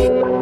Bye.